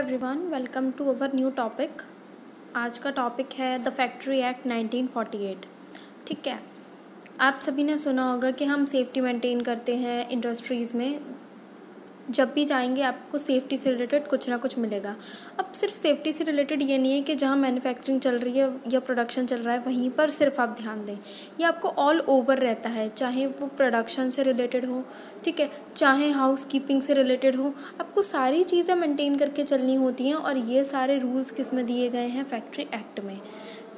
Everyone welcome to our new topic आज का topic है द फैक्ट्री एक्ट 1948 ठीक है? आप सभी ने सुना होगा कि हम सेफ्टी मेंटेन करते हैं इंडस्ट्रीज़ में। जब भी जाएँगे आपको सेफ़्टी से रिलेटेड कुछ ना कुछ मिलेगा। अब सिर्फ़ सेफ़्टी से रिलेटेड ये नहीं है कि जहाँ मैन्युफैक्चरिंग चल रही है या प्रोडक्शन चल रहा है, वहीं पर सिर्फ़ आप ध्यान दें। ये आपको ऑल ओवर रहता है, चाहे वो प्रोडक्शन से रिलेटेड हो, ठीक है, चाहे हाउस कीपिंग से रिलेटेड हो, आपको सारी चीज़ें मेंटेन करके चलनी होती हैं और ये सारे रूल्स किसमें दिए गए हैं फैक्ट्री एक्ट में।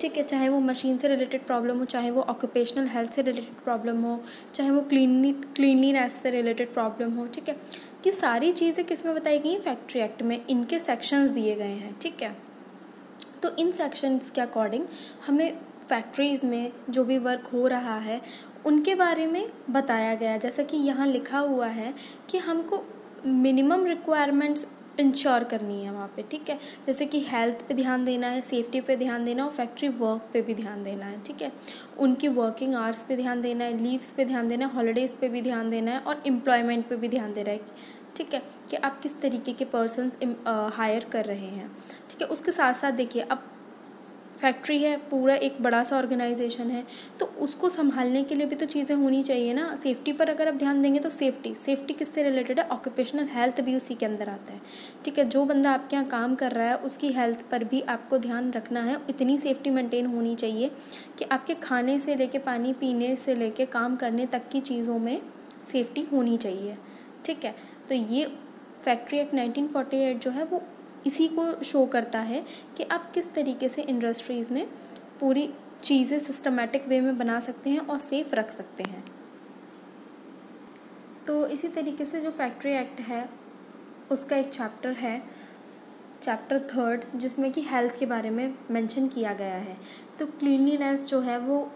ठीक है, चाहे वो मशीन से रिलेटेड प्रॉब्लम हो, चाहे वो ऑक्यूपेशनल हेल्थ से रिलेटेड प्रॉब्लम हो, चाहे वो क्लीनली क्लीनलीनेस से रिलेटेड प्रॉब्लम हो, ठीक है? ये सारी चीज़ें किसमें बताई गई हैं? फैक्ट्री एक्ट में। इनके सेक्शंस दिए गए हैं, ठीक है? तो इन सेक्शंस के अकॉर्डिंग हमें फैक्ट्रीज़ में जो भी वर्क हो रहा है, उनके बारे में बताया गया जैसा कि यहाँ लिखा हुआ है कि हमको मिनिमम रिक्वायरमेंट्स इंश्योर करनी है वहाँ पे, ठीक है? जैसे कि हेल्थ पे ध्यान देना है, सेफ्टी पे ध्यान देना और फैक्ट्री वर्क पे भी ध्यान देना है, ठीक है? उनकी वर्किंग आवर्स पे ध्यान देना है, लीव्स पे ध्यान देना है, हॉलीडेज़ पे भी ध्यान देना है और एम्प्लॉयमेंट पे भी ध्यान देना है, ठीक है? कि आप किस तरीके के पर्सनस हायर कर रहे हैं, ठीक है? उसके साथ साथ देखिए, अब फैक्ट्री है, पूरा एक बड़ा सा ऑर्गेनाइजेशन है तो उसको संभालने के लिए भी तो चीज़ें होनी चाहिए ना। सेफ्टी पर अगर आप ध्यान देंगे तो सेफ्टी सेफ्टी किससे रिलेटेड है? ऑक्यूपेशनल हेल्थ भी उसी के अंदर आता है। ठीक है, जो बंदा आपके यहाँ काम कर रहा है, उसकी हेल्थ पर भी आपको ध्यान रखना है। इतनी सेफ्टी मेंटेन होनी चाहिए कि आपके खाने से लेके पानी पीने से लेके काम करने तक की चीज़ों में सेफ्टी होनी चाहिए। ठीक है तो ये फैक्ट्री एक्ट 1948 जो है, वो इसी को शो करता है कि आप किस तरीके से इंडस्ट्रीज़ में पूरी चीज़ें सिस्टमेटिक वे में बना सकते हैं और सेफ़ रख सकते हैं। तो इसी तरीके से जो फैक्ट्री एक्ट है, उसका एक चैप्टर है चैप्टर थर्ड जिसमें कि हेल्थ के बारे में मेंशन किया गया है। तो क्लीनलीनेस जो है, वो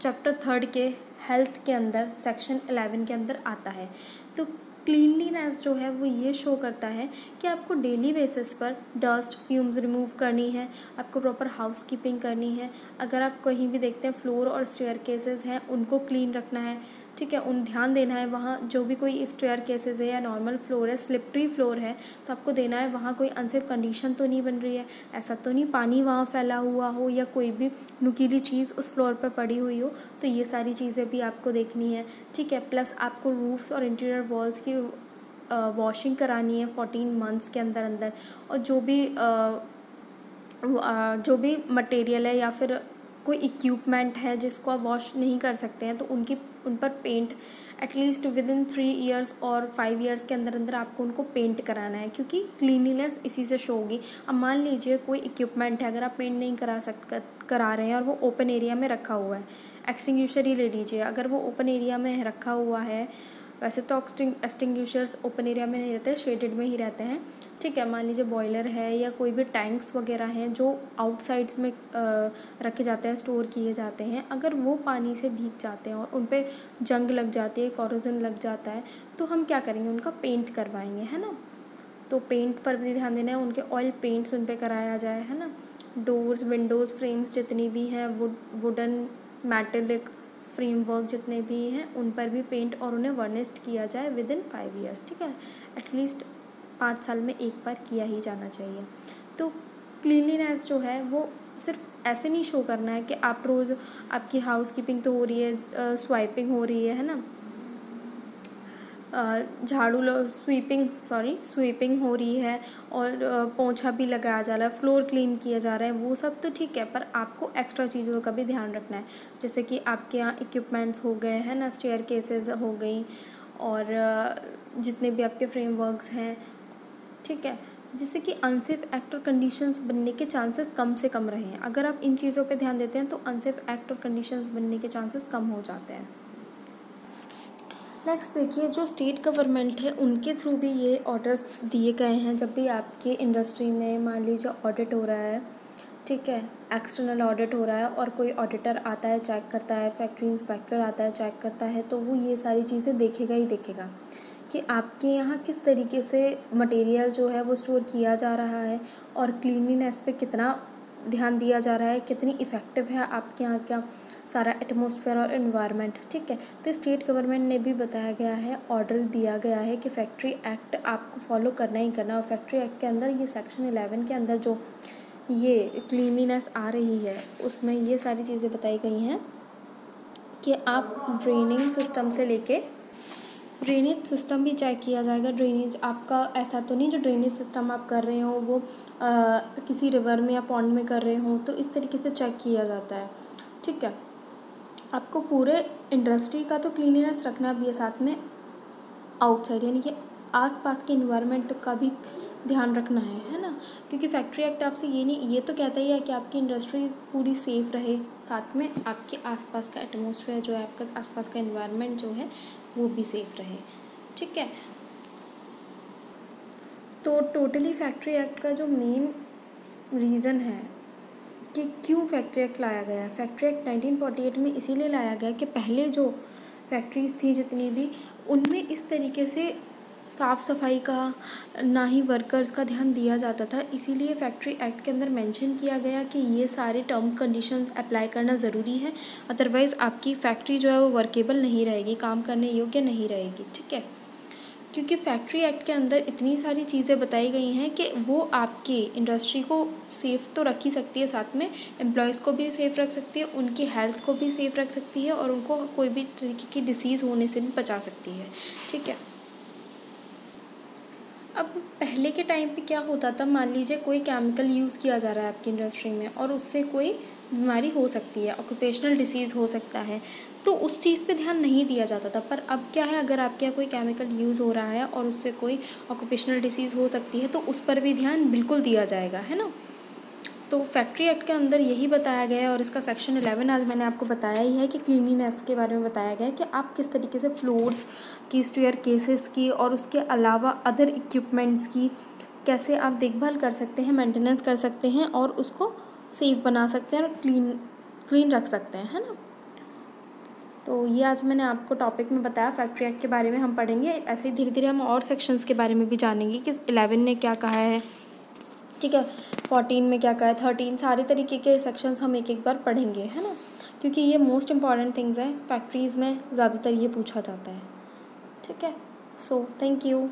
चैप्टर थर्ड के हेल्थ के अंदर सेक्शन एलेवन के अंदर आता है। तो क्लीनलीनेस जो है वो ये शो करता है कि आपको डेली बेसिस पर डस्ट फ्यूम्स रिमूव करनी है, आपको प्रॉपर हाउस कीपिंग करनी है। अगर आप कहीं भी देखते हैं फ्लोर और स्टेयर केसेस हैं, उनको क्लीन रखना है। ठीक है, उन ध्यान देना है, वहाँ जो भी कोई स्टेयर केसेज है या नॉर्मल फ्लोर है स्लिपरी फ्लोर है तो आपको देना है, वहाँ कोई अनसेफ कंडीशन तो नहीं बन रही है। ऐसा तो नहीं पानी वहाँ फैला हुआ हो या कोई भी नुकीली चीज़ उस फ्लोर पर पड़ी हुई हो तो ये सारी चीज़ें भी आपको देखनी है। ठीक है प्लस आपको रूफ्स और इंटीरियर वॉल्स की वॉशिंग करानी है फोर्टीन मंथ्स के अंदर अंदर और जो भी जो भी मटेरियल है या फिर कोई इक्विपमेंट है जिसको आप वॉश नहीं कर सकते हैं तो उनकी, उन पर paint at least within three years और फाइव ईयर्स के अंदर अंदर आपको उनको पेंट कराना है, क्योंकि क्लीनिनेस इसी से शो होगी। अब मान लीजिए कोई इक्विपमेंट है, अगर आप पेंट नहीं करा सक, करा रहे हैं और वो ओपन एरिया में रखा हुआ है एक्सटिंग्यूशर ही ले लीजिए। अगर वो ओपन एरिया में रखा हुआ है, वैसे तो एक्सटिंग्यूशर्स ओपन एरिया में नहीं रहते शेडेड में ही रहते हैं ठीक है, मान लीजिए बॉयलर है या कोई भी टैंक्स वगैरह हैं जो आउटसाइड्स में रखे जाते हैं स्टोर किए जाते हैं, अगर वो पानी से भीग जाते हैं और उन पर जंग लग जाती है कॉरोजन लग जाता है तो हम क्या करेंगे? उनका पेंट करवाएँगे, है ना? तो पेंट पर भी ध्यान देना है, उनके ऑयल पेंट्स उन पर कराया जाए, है ना? डोर्स विंडोज़ फ्रेम्स जितनी भी हैं वुड वुडन मेटेलिक फ्रेमवर्क जितने भी हैं, उन पर भी पेंट और उन्हें वर्निस्ड किया जाए विद इन फाइव ईयर्स ठीक है? एटलीस्ट पाँच साल में एक बार किया ही जाना चाहिए। तो क्लीनलीनेस जो है, वो सिर्फ़ ऐसे नहीं शो करना है कि आप रोज़ आपकी हाउस कीपिंग तो हो रही है स्वाइपिंग हो रही है है ना? झाड़ू लो स्वीपिंग सॉरी स्वीपिंग हो रही है और पोछा भी लगाया जा रहा है फ्लोर क्लीन किया जा रहा है, वो सब तो ठीक है, पर आपको एक्स्ट्रा चीज़ों का भी ध्यान रखना है। जैसे कि आपके यहाँ इक्विपमेंट्स हो गए, हैं ना? स्टेयर केसेस हो गई और जितने भी आपके फ्रेमवर्क्स हैं ठीक है? जिससे कि अनसेफ एक्ट और कंडीशंस बनने के चांसेस कम से कम रहे हैं। अगर आप इन चीज़ों पे ध्यान देते हैं तो अनसेफ एक्ट और कंडीशंस बनने के चांसेस कम हो जाते हैं। नेक्स्ट देखिए, जो स्टेट गवर्नमेंट है, उनके थ्रू भी ये ऑर्डर्स दिए गए हैं। जब भी आपकी इंडस्ट्री में मान लीजिए ऑडिट हो रहा है, ठीक है? एक्सटर्नल ऑडिट हो रहा है और कोई ऑडिटर आता है चेक करता है फैक्ट्री इंस्पेक्टर आता है चेक करता है तो वो ये सारी चीज़ें देखेगा ही देखेगा। कि आपके यहाँ किस तरीके से मटेरियल जो है वो स्टोर किया जा रहा है और क्लीनलीनेस पे कितना ध्यान दिया जा रहा है, कितनी इफ़ेक्टिव है आपके यहाँ का सारा एटमोसफेयर और इन्वायरमेंट ठीक है? तो स्टेट गवर्नमेंट ने भी बताया गया है ऑर्डर दिया गया है कि फैक्ट्री एक्ट आपको फॉलो करना ही करना और फैक्ट्री एक्ट के अंदर ये सेक्शन एलेवन के अंदर जो ये क्लीनलीनेस आ रही है, उसमें ये सारी चीज़ें बताई गई हैं कि आप ड्रेनिंग सिस्टम से लेके ड्रेनेज सिस्टम भी चेक किया जाएगा ड्रेनेज आपका ऐसा तो नहीं जो ड्रेनेज सिस्टम आप कर रहे हो वो आ, किसी रिवर में या पॉन्ड में कर रहे हो तो इस तरीके से चेक किया जाता है। ठीक है? आपको पूरे इंडस्ट्री का तो क्लीनिनेस रखना भी है साथ में आउटसाइड यानी कि आसपास के इन्वायरमेंट का भी ध्यान रखना है है ना? क्योंकि फैक्ट्री एक्ट आपसे ये नहीं ये तो कहता ही है कि आपकी इंडस्ट्री पूरी सेफ़ रहे साथ में आपके आसपास का एटमोसफेयर जो है आपका आसपास का इन्वायरमेंट जो है वो भी सेफ़ रहे। ठीक है? तो टोटली फैक्ट्री एक्ट का जो मेन रीज़न है कि क्यों फैक्ट्री एक्ट लाया गया है? फैक्ट्री एक्ट 1948 में इसीलिए लाया गया कि पहले जो फैक्ट्रीज़ थी जितनी भी, उनमें इस तरीके से साफ़ सफ़ाई का, ना ही वर्कर्स का ध्यान दिया जाता था। इसीलिए फैक्ट्री एक्ट के अंदर मेंशन किया गया कि ये सारे टर्म्स कंडीशंस अप्लाई करना ज़रूरी है। अदरवाइज़ आपकी फैक्ट्री जो है वो वर्केबल नहीं रहेगी, काम करने योग्य नहीं रहेगी, ठीक है? क्योंकि फैक्ट्री एक्ट के अंदर इतनी सारी चीज़ें बताई गई हैं कि वो आपकी इंडस्ट्री को सेफ़ तो रख ही सकती है साथ में एम्प्लॉयज़ को भी सेफ़ रख सकती है, उनकी हेल्थ को भी सेफ़ रख सकती है और उनको कोई भी तरीके की डिसीज़ होने से भी बचा सकती है, ठीक है? पहले के टाइम पे क्या होता था, मान लीजिए कोई केमिकल यूज़ किया जा रहा है आपकी इंडस्ट्री में और उससे कोई बीमारी हो सकती है ऑक्यूपेशनल डिसीज़ हो सकता है तो उस चीज़ पे ध्यान नहीं दिया जाता था। पर अब क्या है, अगर आपके यहाँ कोई केमिकल यूज़ हो रहा है और उससे कोई ऑक्यूपेशनल डिसीज़ हो सकती है तो उस पर भी ध्यान बिल्कुल दिया जाएगा, है ना? तो फैक्ट्री एक्ट के अंदर यही बताया गया है और इसका सेक्शन एलेवन आज मैंने आपको बताया ही है कि क्लीनिनेस के बारे में बताया गया है कि आप किस तरीके से फ्लोर्स की स्टेयर केसेस की और उसके अलावा अदर इक्विपमेंट्स की कैसे आप देखभाल कर सकते हैं मेंटेनेंस कर सकते हैं और उसको सेफ़ बना सकते हैं और क्लीन क्लीन रख सकते हैं, है ना? तो ये आज मैंने आपको टॉपिक में बताया। फैक्ट्री एक्ट के बारे में हम पढ़ेंगे। ऐसे ही धीरे धीरे हम और सेक्शंस के बारे में भी जानेंगे कि इलेवन ने क्या कहा है। ठीक है? फोर्टीन में क्या कहा है? थर्टीन सारे तरीके के सेक्शंस हम एक एक बार पढ़ेंगे, है ना? क्योंकि ये मोस्ट इंपॉर्टेंट थिंग्स हैं। फैक्ट्रीज़ में ज़्यादातर ये पूछा जाता है। ठीक है? So thank you